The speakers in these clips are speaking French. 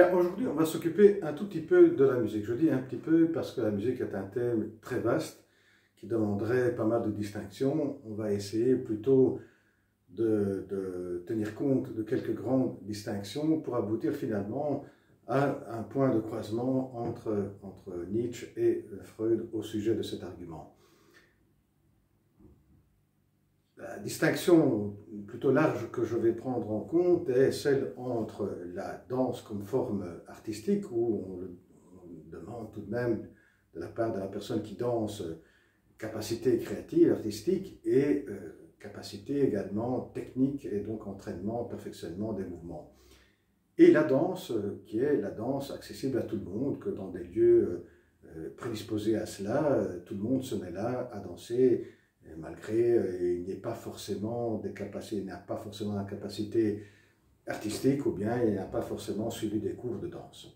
Aujourd'hui, on va s'occuper un tout petit peu de la musique. Je dis un petit peu parce que la musique est un thème très vaste qui demanderait pas mal de distinctions. On va essayer plutôt de, de tenir compte de quelques grandes distinctions pour aboutir finalement à un point de croisement entre, entre Nietzsche et Freud au sujet de cet argument. La distinction plutôt large que je vais prendre en compte est celle entre la danse comme forme artistique, où on, demande tout de même de la part de la personne qui danse capacité créative, artistique, et euh, capacité également technique, et donc entraînement, perfectionnement des mouvements. Et la danse, euh, qui est la danse accessible à tout le monde, que dans des lieux euh, prédisposés à cela, tout le monde se met là à danser malgré euh, il pas n'a pas forcément la capacité artistique ou bien il n'a pas forcément suivi des cours de danse.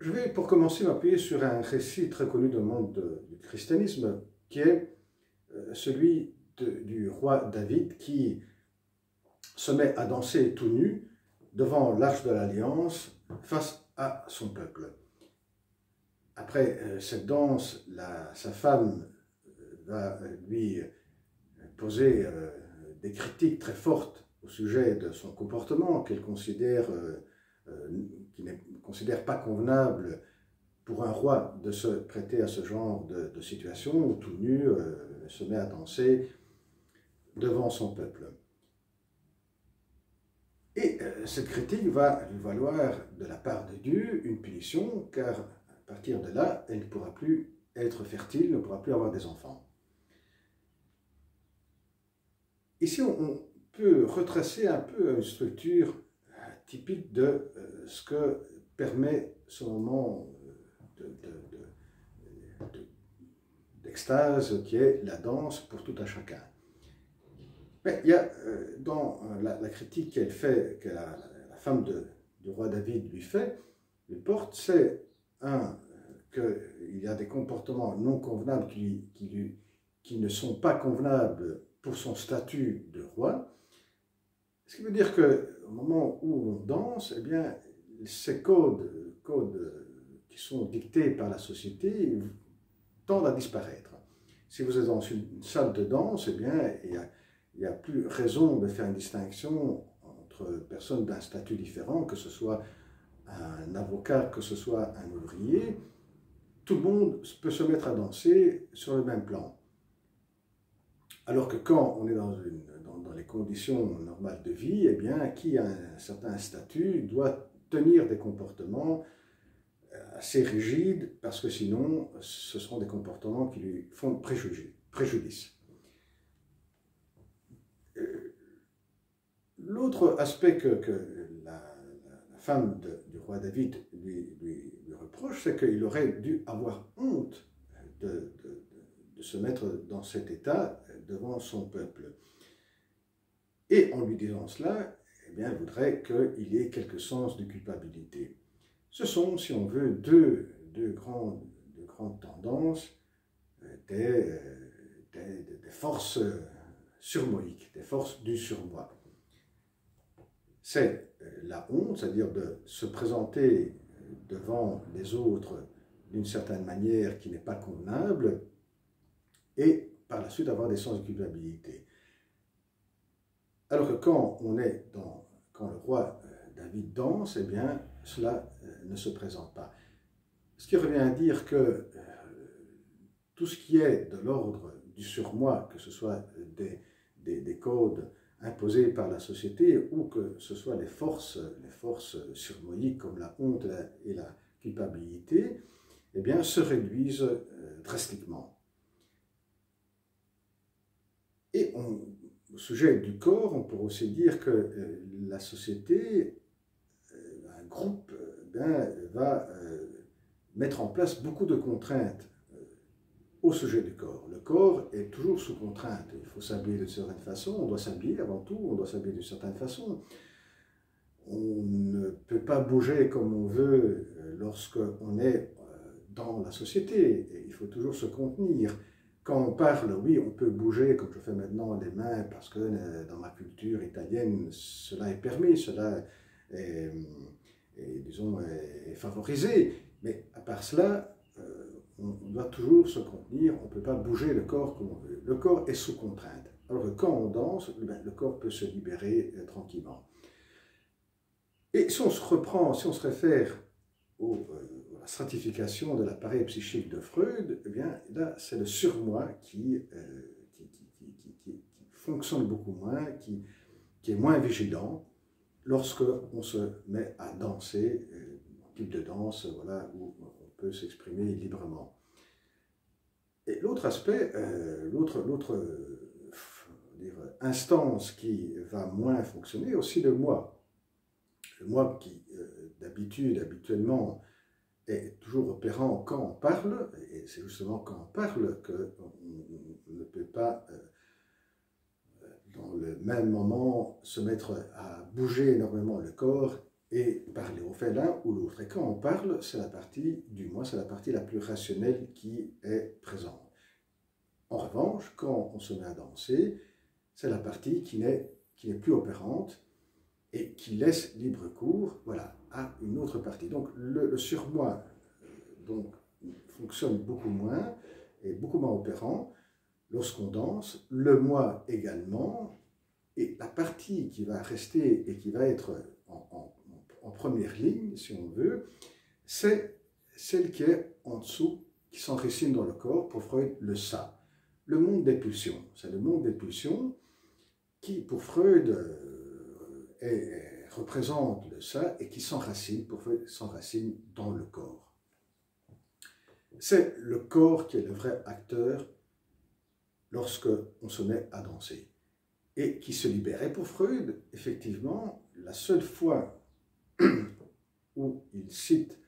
Je vais pour commencer m'appuyer sur un récit très connu dans le monde du christianisme qui est euh, celui du roi David qui se met à danser tout nu devant l'arche de l'alliance face à son peuple. Après euh, cette danse, sa femme euh, va euh, lui poser des critiques très fortes au sujet de son comportement qu'elle considère, ne considère pas convenable pour un roi de se prêter à ce genre de, situation où tout nu se met à danser devant son peuple. Et cette critique va lui valoir de la part de Dieu une punition, car à partir de là, elle ne pourra plus être fertile, ne pourra plus avoir des enfants. Ici, on peut retracer un peu une structure euh, typique de euh, ce que permet ce moment euh, d'extase qui est la danse pour tout un chacun. Mais il y a dans la, critique qu'elle fait, que la, femme du roi David lui fait, lui porte, c'est un, qu'il y a des comportements non convenables qui, qui, ne sont pas convenables pour son statut de roi, ce qui veut dire qu'au moment où on danse, eh bien, ces codes, codes qui sont dictés par la société tendent à disparaître. Si vous êtes dans une salle de danse, eh bien, il n'y a, plus raison de faire une distinction entre personnes d'un statut différent, que ce soit un avocat, que ce soit un ouvrier, tout le monde peut se mettre à danser sur le même plan. Alors que quand on est dans, les conditions normales de vie, eh bien, qui a un certain statut doit tenir des comportements euh, assez rigides, parce que sinon, ce seront des comportements qui lui font préjudice. Euh, l'autre aspect que, femme du roi David lui, lui reproche, c'est qu'il aurait dû avoir honte de, se mettre dans cet état devant son peuple. Et en lui disant cela, eh bien, voudrait qu'il ait quelque sens de culpabilité. Ce sont, si on veut, deux, deux, grandes, grandes tendances, euh, des, des, des, forces surmoïques, des forces du surmoi. C'est euh, la honte, c'est-à-dire de se présenter devant les autres d'une certaine manière qui n'est pas convenable, et par la suite avoir des sens de culpabilité. Alors que quand on est dans, quand le roi euh, David danse, eh bien, cela euh, ne se présente pas. Ce qui revient à dire que euh, tout ce qui est de l'ordre du surmoi, que ce soit des, des codes imposés par la société ou que ce soit les forces, les comme la honte et la culpabilité, eh bien, se réduisent euh, drastiquement. Et au sujet du corps, on pourrait aussi dire que euh, la société, euh, un groupe, ben, va mettre en place beaucoup de contraintes au sujet du corps. Le corps est toujours sous contrainte. Il faut s'habiller d'une certaine façon, on doit s'habiller avant tout, on doit s'habiller d'une certaine façon. On ne peut pas bouger comme on veut euh, lorsqu'on est euh, dans la société. il faut toujours se contenir. quand on parle, oui, on peut bouger, comme je fais maintenant, les mains, parce que euh, dans ma culture italienne, cela est permis, cela est, disons, est favorisé. Mais à part cela, on doit toujours se contenir, on ne peut pas bouger le corps comme on veut. Le corps est sous contrainte. Alors que quand on danse, ben, le corps peut se libérer euh, tranquillement. Et si on se reprend, si on se réfère euh, à la stratification de l'appareil psychique de Freud, eh bien là, c'est le surmoi qui, qui, fonctionne beaucoup moins, qui, est moins vigilant lorsque on se met à danser, type de danse voilà, où peut s'exprimer librement. Et l'autre aspect, euh, l'autre, euh, instance qui va moins fonctionner, aussi le moi. Le moi qui, euh, d'habitude, habituellement, est toujours opérant quand on parle, et c'est justement quand on parle qu'on ne peut pas, dans le même moment, se mettre à bouger énormément le corps et parler. On fait l'un ou l'autre. Et quand on parle, c'est la partie du moi, c'est la partie la plus rationnelle qui est présente. En revanche, quand on se met à danser, c'est la partie qui n'est, plus opérante et qui laisse libre cours voilà, à une autre partie. Donc le, surmoi euh, donc, fonctionne beaucoup moins et beaucoup moins opérant lorsqu'on danse, le moi également, et la partie qui va rester et qui va être en première ligne, si on veut, c'est celle qui est en dessous, qui s'enracine dans le corps, pour Freud, le ça. Le monde des pulsions. C'est le monde des pulsions qui, pour Freud, euh, représente le ça et qui s'enracine, pour Freud, s'enracine dans le corps. C'est le corps qui est le vrai acteur lorsque on se met à danser et qui se libère. Et pour Freud, effectivement, la seule fois où il cite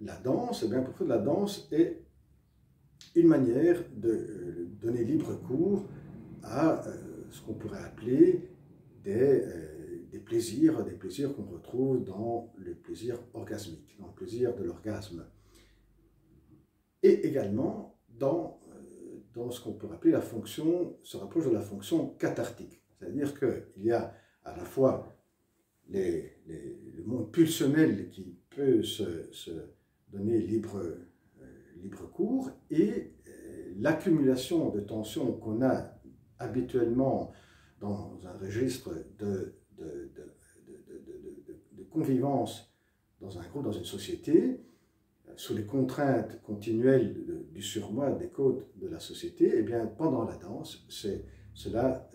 la danse, eh bien pour la danse est une manière de euh, donner libre cours à euh, ce qu'on pourrait appeler des, euh, des, plaisirs, des plaisirs qu'on retrouve dans le plaisir orgasmique, dans le plaisir de l'orgasme. Et également dans, dans ce qu'on pourrait appeler la fonction, se rapproche de la fonction cathartique. C'est-à-dire qu'il y a à la fois le monde pulsionnel qui peut se, donner libre, euh, libre cours et euh, l'accumulation de tensions qu'on a habituellement dans un registre de, de, de, de, convivence dans un groupe, dans une société, euh, sous les contraintes continuelles du surmoi des codes de la société, et eh bien pendant la danse, cela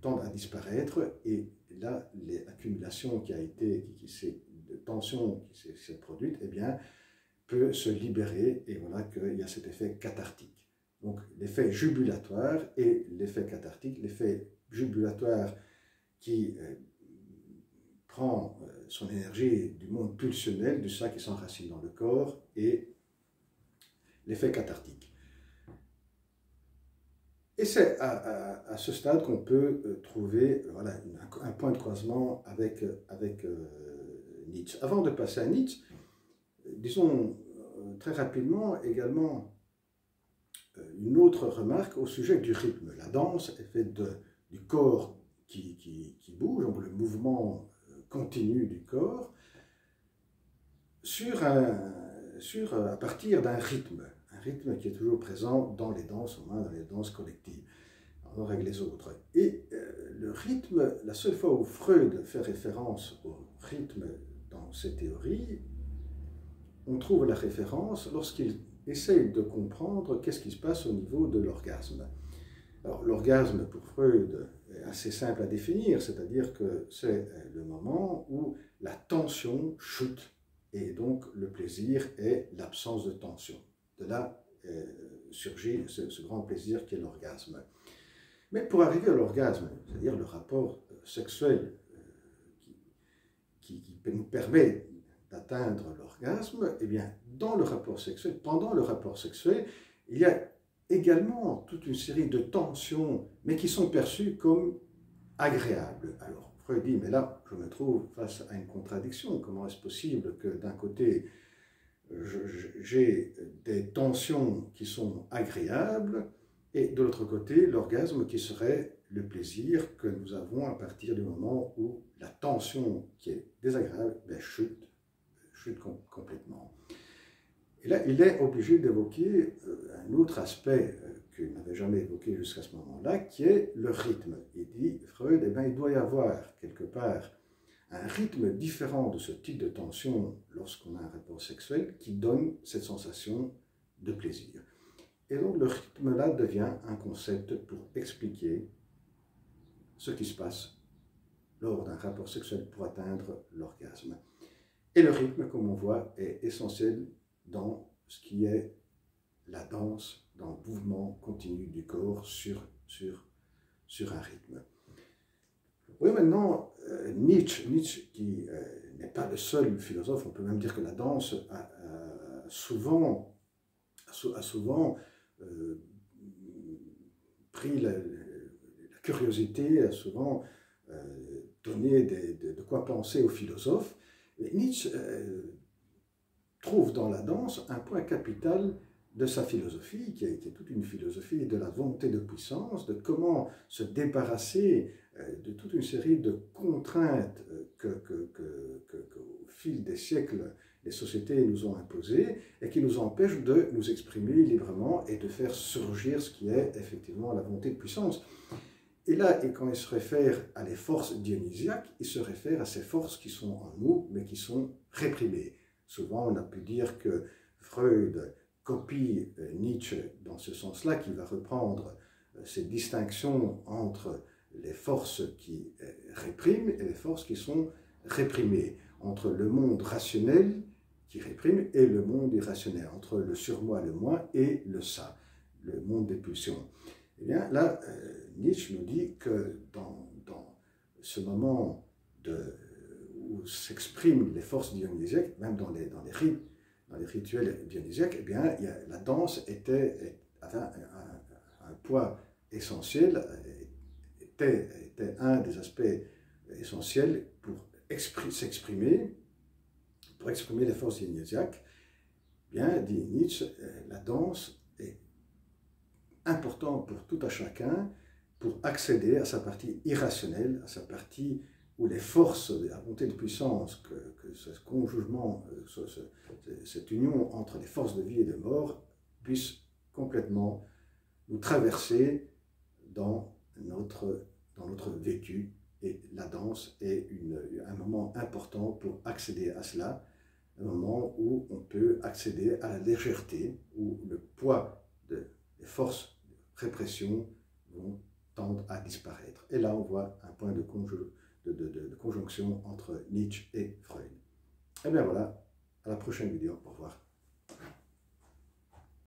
tend à disparaître et là, l'accumulation qui a été, qui, de tension qui s'est produite, eh bien, peut se libérer et voilà qu'il y a cet effet cathartique. Donc l'effet jubulatoire et l'effet cathartique, l'effet jubulatoire qui euh, prend euh, son énergie du monde pulsionnel, du ça qui s'enracine dans le corps, et l'effet cathartique. Et c'est à, ce stade qu'on peut euh, trouver euh, voilà, un, point de croisement avec, euh, avec Nietzsche. Avant de passer à Nietzsche, disons très rapidement également une autre remarque au sujet du rythme. La danse est faite du corps qui, qui, qui, bouge, donc le mouvement continu du corps, sur un, sur, à partir d'un rythme rythme qui est toujours présent dans les danses, au moins dans les danses collectives, on règle les autres. Et euh, le rythme, la seule fois où Freud fait référence au rythme dans ses théories, on trouve la référence lorsqu'il essaye de comprendre qu'est-ce qui se passe au niveau de l'orgasme. Alors l'orgasme pour Freud est assez simple à définir, c'est-à-dire que c'est le moment où la tension chute et donc le plaisir est l'absence de tension. De là euh, surgit ce, grand plaisir qu'est l'orgasme. Mais pour arriver à l'orgasme, c'est-à-dire le rapport euh, sexuel euh, qui, nous permet d'atteindre l'orgasme, eh bien, dans le rapport sexuel, pendant le rapport sexuel, il y a également toute une série de tensions, mais qui sont perçues comme agréables. Alors, Freud dit, mais là, je me trouve face à une contradiction. Comment est-ce possible que d'un côté, j'ai des tensions qui sont agréables et de l'autre côté, l'orgasme qui serait le plaisir que nous avons à partir du moment où la tension qui est désagréable ben, chute, chute complètement. Et là, il est obligé d'évoquer euh, un autre aspect euh, qu'il n'avait jamais évoqué jusqu'à ce moment-là, qui est le rythme. Il dit, Freud, eh bien, il doit y avoir quelque part un rythme différent de ce type de tension lorsqu'on a un rapport sexuel qui donne cette sensation de plaisir. Et donc le rythme-là devient un concept pour expliquer ce qui se passe lors d'un rapport sexuel pour atteindre l'orgasme. Et le rythme, comme on voit, est essentiel dans ce qui est la danse, dans le mouvement continu du corps sur, sur, sur un rythme. Oui, maintenant, euh, Nietzsche, Nietzsche qui euh, n'est pas le seul philosophe, on peut même dire que la danse a, souvent, a, souvent euh, pris la, curiosité, a souvent donné de, quoi penser aux philosophes. Et Nietzsche trouve dans la danse un point capital de sa philosophie, qui a été toute une philosophie de la volonté de puissance, de comment se débarrasser euh, de toute une série de contraintes euh, que, au fil des siècles, les sociétés nous ont imposées et qui nous empêchent de nous exprimer librement et de faire surgir ce qui est effectivement la volonté de puissance. Et là, et quand il se réfère à les forces dionysiaques, il se réfère à ces forces qui sont en nous, mais qui sont réprimées. Souvent, on a pu dire que Freud copie euh, Nietzsche dans ce sens-là, qui va reprendre cette distinction entre les forces qui euh, répriment et les forces qui sont réprimées, entre le monde rationnel qui réprime et le monde irrationnel, entre le surmoi, le moi et le ça, le monde des pulsions. Eh bien là, euh, Nietzsche nous dit que dans, dans ce moment où s'expriment les forces dionysiaques, même dans les, dans les rites, dans les rituels dionysiaques, eh bien, la danse était, un, un, poids essentiel, était, un des aspects essentiels pour s'exprimer, pour exprimer les forces dionysiaques, bien, dit Nietzsche, euh, la danse est importante pour tout à chacun pour accéder à sa partie irrationnelle, à sa partie où les forces de la volonté de puissance, que, ce conjugement, euh, cette union entre les forces de vie et de mort puisse complètement nous traverser dans notre, dans notre vécu. Et la danse est un moment important pour accéder à cela, un moment où on peut accéder à la légèreté, où le poids de, des forces de répression vont tendre à disparaître. Et là, on voit un point de, conjonction entre Nietzsche et Freud. Et bien voilà, à la prochaine vidéo. Au revoir.